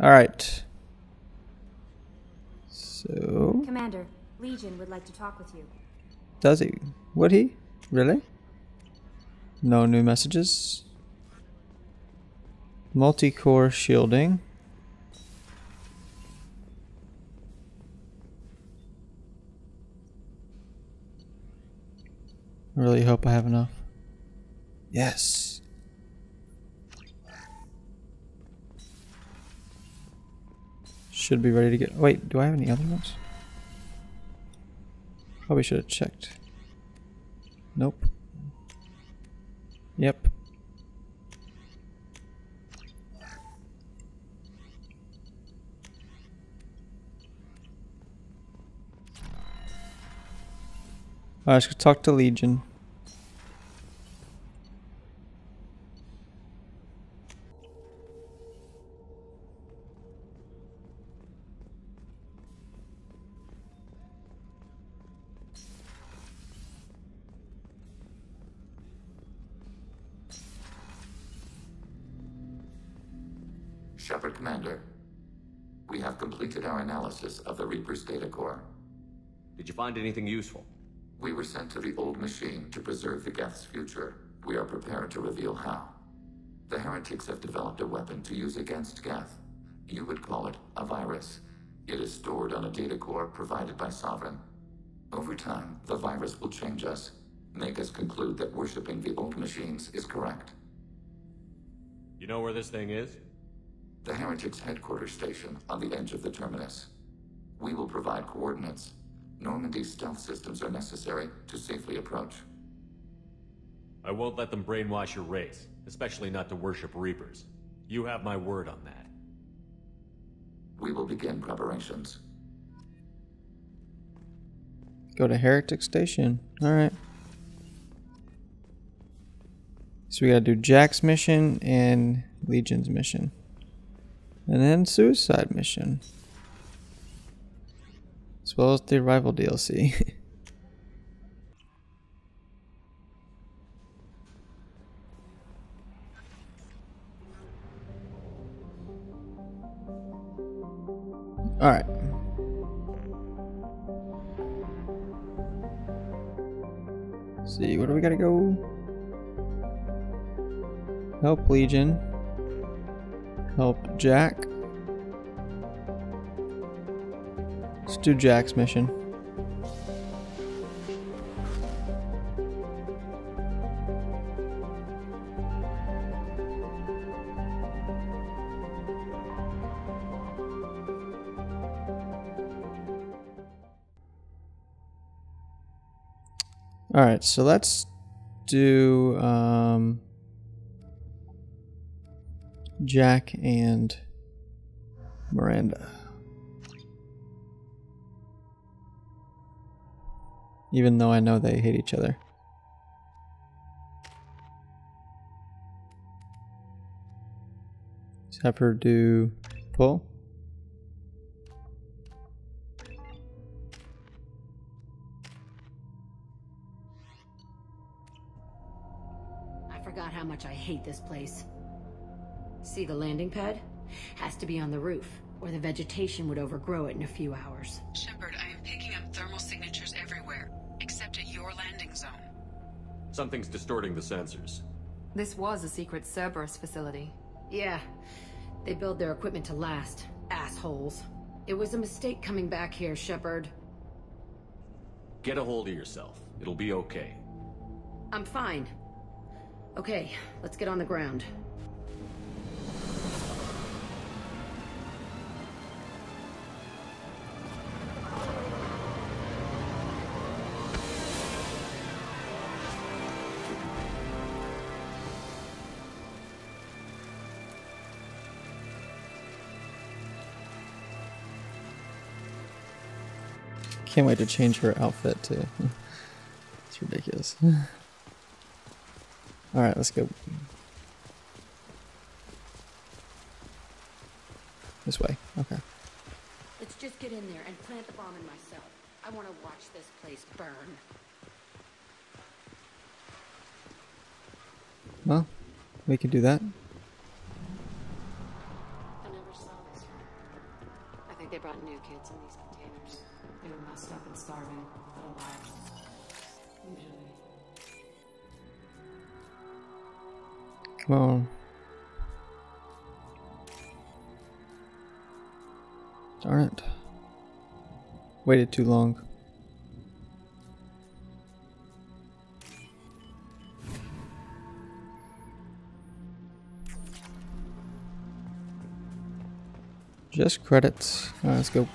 Alright. So... Commander, Legion would like to talk with you. Does he? Would he? Really? No new messages. Multi-core shielding. I really hope I have enough. Yes. Should be ready to get. Wait, do I have any other ones? Probably should have checked. Nope. Yep. I should talk to Legion. Commander, we have completed our analysis of the Reaper's data core. Did you find anything useful? We were sent to the old machine to preserve the Geth's future. We are prepared to reveal how. The heretics have developed a weapon to use against Geth. You would call it a virus. It is stored on a data core provided by Sovereign. Over time, the virus will change us, make us conclude that worshipping the old machines is correct. You know where this thing is? The Heretics headquarters station on the edge of the terminus. We will provide coordinates. Normandy's stealth systems are necessary to safely approach. I won't let them brainwash your race, especially not to worship Reapers. You have my word on that. We will begin preparations. Go to Heretic Station. Alright. So we gotta do Jack's mission and Legion's mission. And then Suicide mission. As well as the Arrival DLC. Alright. See, where do we gotta go? Help Legion. Help Jack. Let's do Jack's mission. All right, so let's do um, Jack and Miranda. Even though I know they hate each other. Let's have her do pull. I forgot how much I hate this place. See the landing pad? Has to be on the roof, or the vegetation would overgrow it in a few hours. Shepard, I am picking up thermal signatures everywhere, except at your landing zone. Something's distorting the sensors. This was a secret Cerberus facility. Yeah, they build their equipment to last. Assholes. It was a mistake coming back here, Shepard. Get a hold of yourself. It'll be okay. I'm fine. Okay, let's get on the ground. Can't wait to change her outfit too. it's ridiculous. Alright, let's go. This way. Okay. Let's just get in there and plant the bomb in myself. I want to watch this place burn. Well, we can do that. I never saw this like they brought new kids in these containers. They were messed up and starving, but alive. Usually. Come on. Darn it. Waited too long. Just credits. Alright, let's go.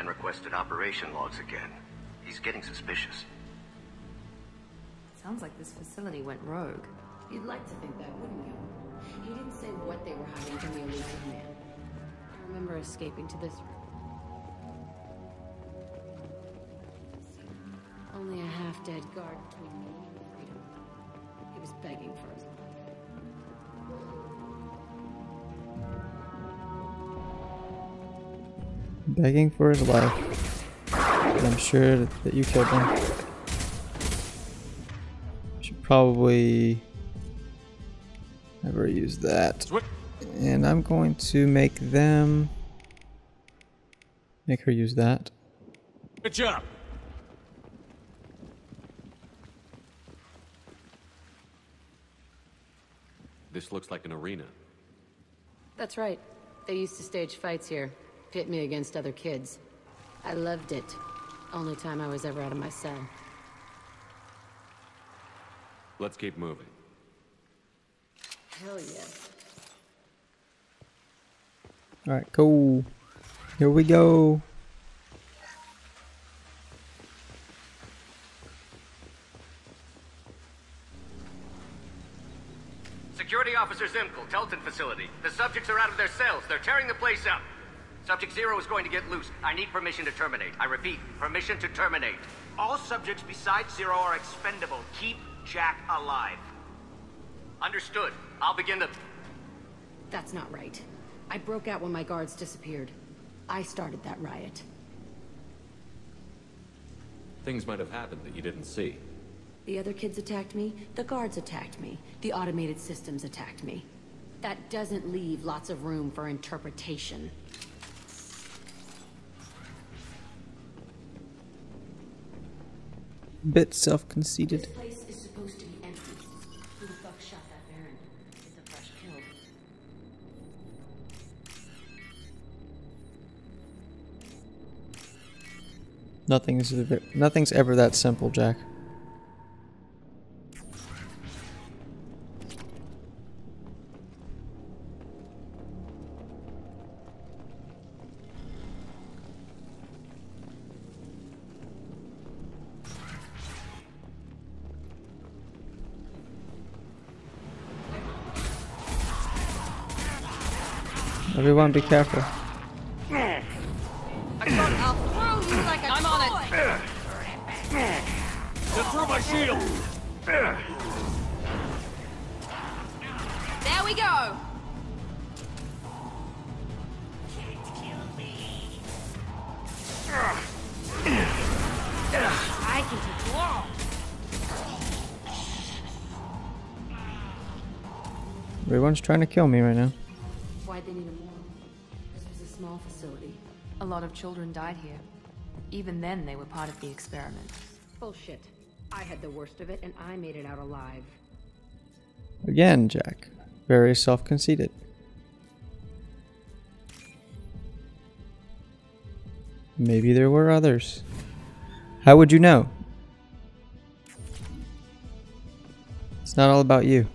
Man requested operation logs again. He's getting suspicious. Sounds like this facility went rogue. You'd like to think that, wouldn't you? He didn't say what they were hiding from the Illusive Man. I remember escaping to this room. Only a half-dead guard between me and freedom. He was begging for his life. Begging for his life. And I'm sure that you killed him. Should probably never use that. And I'm going to make them make her use that. Good job. This looks like an arena. That's right. They used to stage fights here, pit me against other kids. I loved it. Only time I was ever out of my cell. Let's keep moving. Hell yeah. Alright, cool. Here we go. Security Officer Zimkel, Teltin facility. The subjects are out of their cells. They're tearing the place up. Subject Zero is going to get loose. I need permission to terminate. I repeat, permission to terminate. All subjects besides Zero are expendable. Keep Jack alive. Understood. I'll begin the... That's not right. I broke out when my guards disappeared. I started that riot. Things might have happened that you didn't see. The other kids attacked me, the guards attacked me, the automated systems attacked me. That doesn't leave lots of room for interpretation. Bit self-conceited. This place is supposed to be empty. Who the fuck shot that varren? Is the fresh killed? Nothing's nothing's ever that simple, Jack. Everyone be careful. I thought I'll throw you like a I'm on it. Just through my shield! There we go. I can take you all. Everyone's trying to kill me right now. Why'd they need a more? This was a small facility. A lot of children died here. Even then, they were part of the experiment. Bullshit. I had the worst of it, and I made it out alive. Again, Jack. Very self-conceited. Maybe there were others. How would you know? It's not all about you.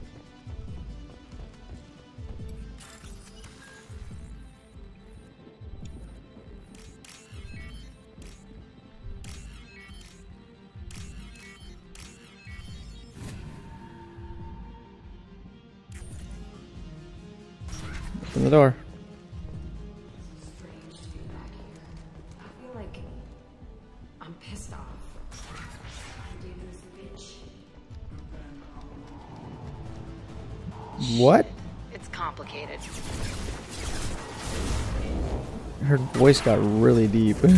Off. Dangerous bitch. What? It's complicated. Her voice got really deep. But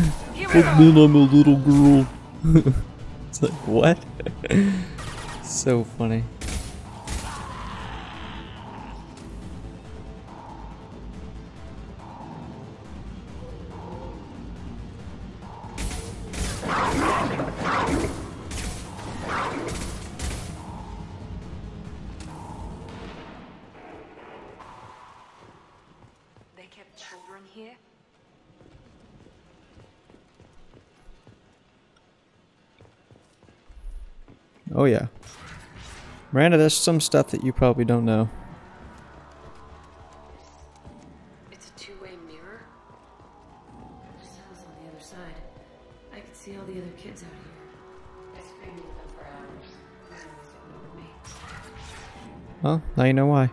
then I'm a little girl. it's like, what? so funny. Oh yeah. Miranda, there's some stuff that you probably don't know. It's a two-way mirror. Cells on the other side. I could see all the other kids out here. I screamed at them for hours. They me. Well, now you know why.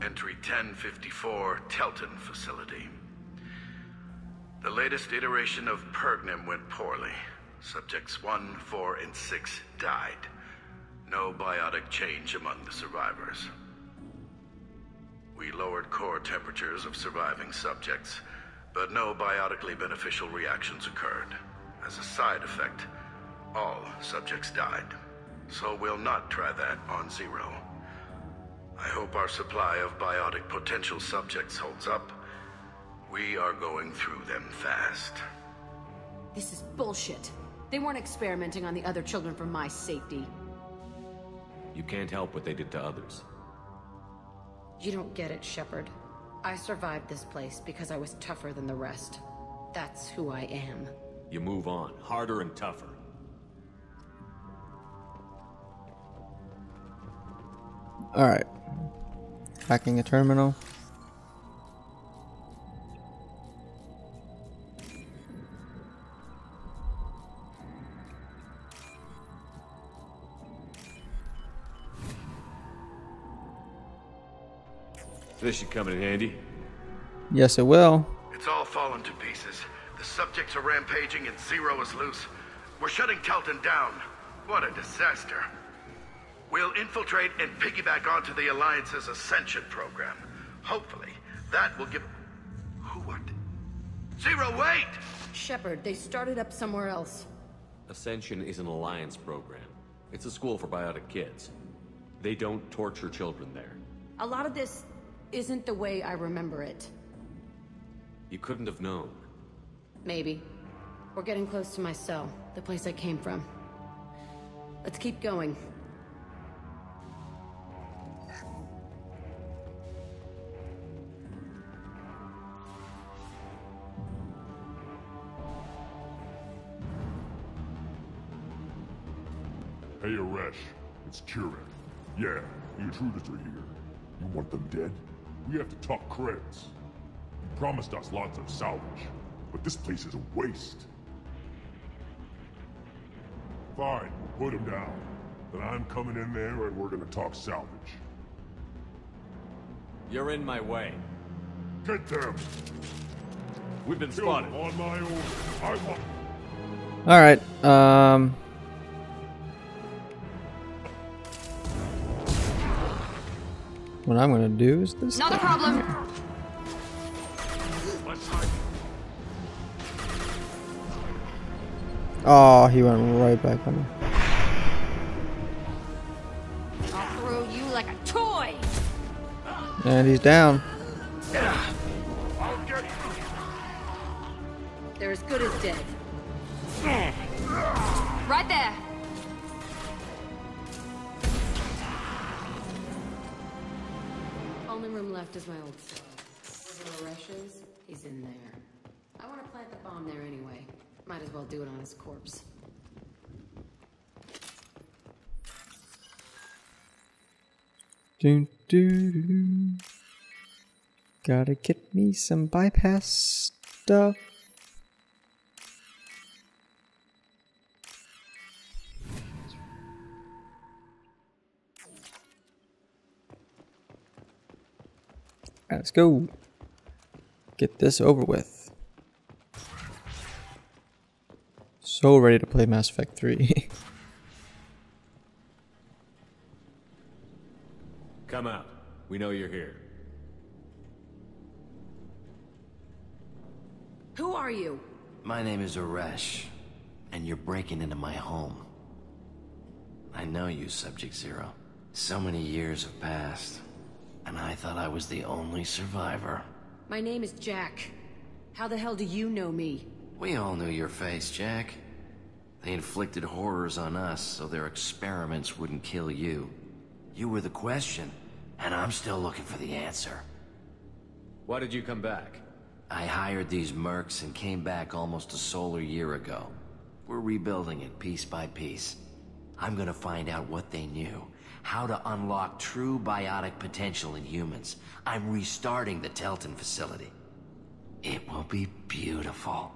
Entry 1054, Teltin facility. The latest iteration of Pergnim went poorly. Subjects 1, 4, and 6 died. No biotic change among the survivors. We lowered core temperatures of surviving subjects, but no biotically beneficial reactions occurred. As a side effect, all subjects died. So we'll not try that on Zero. I hope our supply of biotic potential subjects holds up. We are going through them fast. This is bullshit. They weren't experimenting on the other children for my safety. You can't help what they did to others. You don't get it, Shepard. I survived this place because I was tougher than the rest. That's who I am. You move on, harder and tougher. Alright. Hacking a terminal. This should come in handy. Yes, it will. It's all fallen to pieces. The subjects are rampaging and Zero is loose. We're shutting Teltin down. What a disaster. We'll infiltrate and piggyback onto the Alliance's Ascension program. Hopefully, that will give... Who what? Zero, wait! Shepard, they started up somewhere else. Ascension is an alliance program. It's a school for biotic kids. They don't torture children there. A lot of this isn't the way I remember it. You couldn't have known. Maybe. We're getting close to my cell, the place I came from. Let's keep going. Hey, Aresh. It's Kieran. Yeah, the intruders are here. You want them dead? We have to talk credits. You promised us lots of salvage, but this place is a waste. Fine, put him down. Then I'm coming in there and we're gonna talk salvage. You're in my way. Get them! We've been Kill spotted. on my own. I want... Alright, um... What I'm gonna do is this. Not a problem. Let's. Oh, he went right back on me. I'll throw you like a toy. And he's down. I'll get you! They're as good as dead. Right there. Left is my old cell. Is, he's in there. I want to plant the bomb there anyway. Might as well do it on his corpse. Doo, doo, doo. Gotta get me some bypass stuff. Let's go. Get this over with. So ready to play Mass Effect 3. Come out. We know you're here. Who are you? My name is Aresh, and you're breaking into my home. I know you, Subject Zero. So many years have passed, and I thought I was the only survivor. My name is Jack. How the hell do you know me? We all knew your face, Jack. They inflicted horrors on us so their experiments wouldn't kill you. You were the question, and I'm still looking for the answer. Why did you come back? I hired these mercs and came back almost a solar year ago. We're rebuilding it piece by piece. I'm gonna find out what they knew, how to unlock true biotic potential in humans. I'm restarting the Teltin facility. It will be beautiful.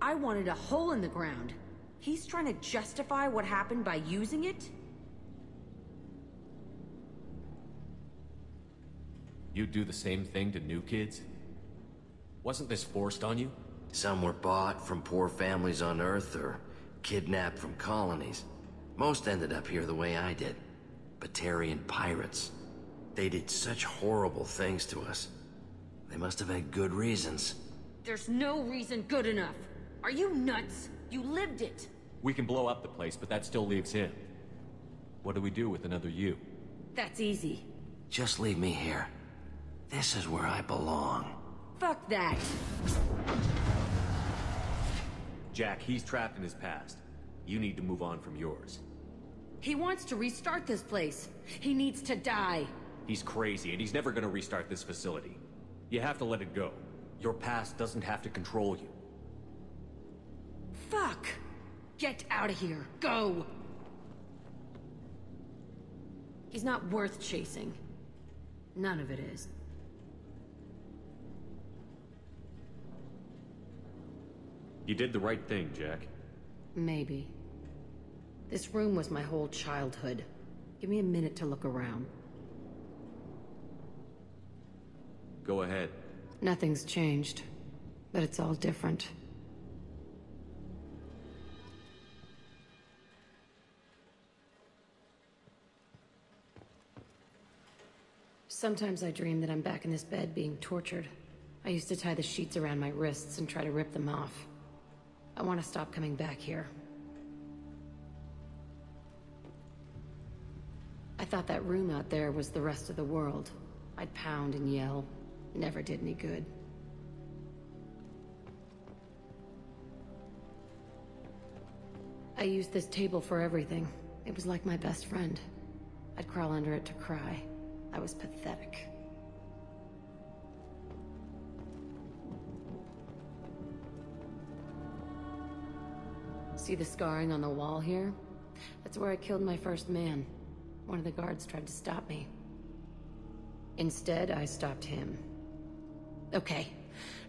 I wanted a hole in the ground. He's trying to justify what happened by using it? You'd do the same thing to new kids? Wasn't this forced on you? Some were bought from poor families on Earth or kidnapped from colonies. Most ended up here the way I did. Batarian pirates. They did such horrible things to us. They must have had good reasons. There's no reason good enough. Are you nuts? You lived it. We can blow up the place, but that still leaves him. What do we do with another you? That's easy. Just leave me here. This is where I belong. Fuck that. Jack, he's trapped in his past. You need to move on from yours. He wants to restart this place. He needs to die. He's crazy, and he's never gonna restart this facility. You have to let it go. Your past doesn't have to control you. Fuck! Get out of here. Go! He's not worth chasing. None of it is. You did the right thing, Jack. Maybe. This room was my whole childhood. Give me a minute to look around. Go ahead. Nothing's changed, but it's all different. Sometimes I dream that I'm back in this bed being tortured. I used to tie the sheets around my wrists and try to rip them off. I want to stop coming back here. I thought that room out there was the rest of the world. I'd pound and yell. Never did any good. I used this table for everything. It was like my best friend. I'd crawl under it to cry. I was pathetic. See the scarring on the wall here? That's where I killed my first man. One of the guards tried to stop me. Instead, I stopped him. Okay,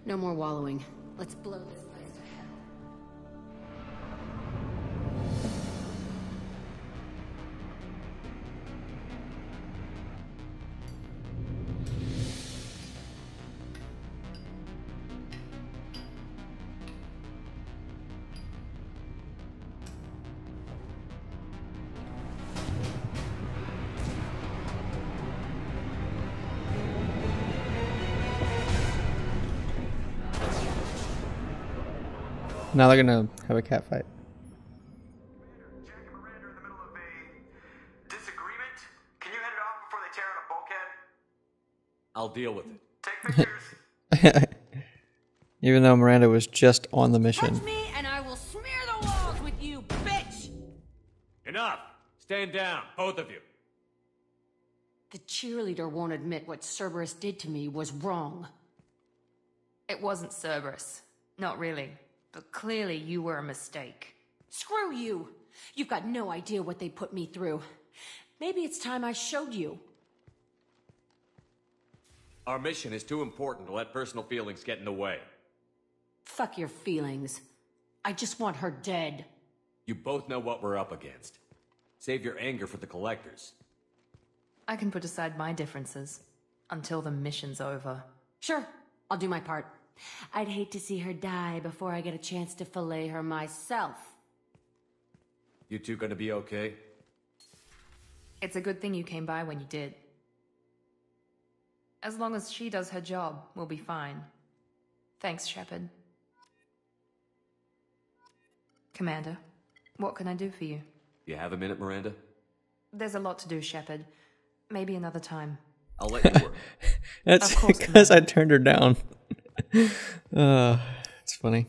no more wallowing. Let's blow this Now they're gonna have a cat fight. Disagreement? Can you head it off before they tear out a bulkhead? I'll deal with it. Take pictures. Even though Miranda was just on the mission. Touch me and I will smear the walls with you, bitch! Enough! Stand down, both of you. The cheerleader won't admit what Cerberus did to me was wrong. It wasn't Cerberus. Not really. But clearly you were a mistake. Screw you! You've got no idea what they put me through. Maybe it's time I showed you. Our mission is too important to let personal feelings get in the way. Fuck your feelings. I just want her dead. You both know what we're up against. Save your anger for the collectors. I can put aside my differences until the mission's over. Sure, I'll do my part. I'd hate to see her die before I get a chance to fillet her myself. You two gonna be okay? It's a good thing you came by when you did. As long as she does her job, we'll be fine. Thanks, Shepard. Commander, what can I do for you? You have a minute, Miranda? There's a lot to do, Shepard. Maybe another time. I'll let you work. That's Of course, because I turned her down. uh, it's funny.